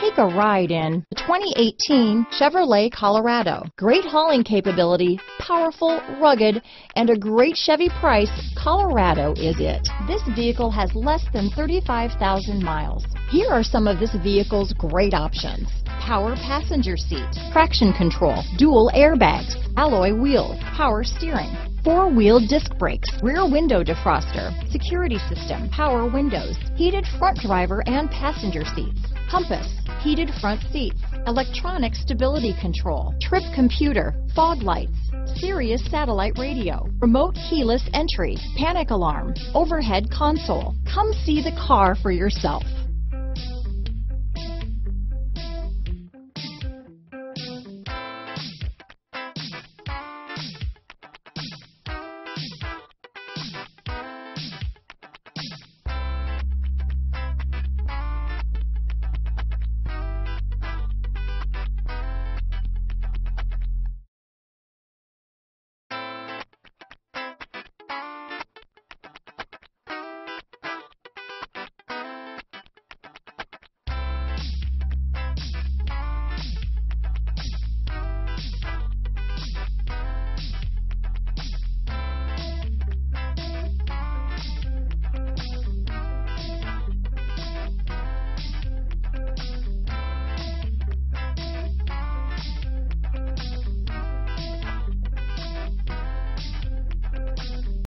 Take a ride in the 2018 Chevrolet Colorado. Great hauling capability, powerful, rugged, and a great Chevy price, Colorado is it. This vehicle has less than 35,000 miles. Here are some of this vehicle's great options. Power passenger seat, traction control, dual airbags, alloy wheels, power steering, four-wheel disc brakes, rear window defroster, security system, power windows, heated front driver and passenger seats, compass, heated front seats, electronic stability control, trip computer, fog lights, Sirius satellite radio, remote keyless entry, panic alarm, overhead console. Come see the car for yourself.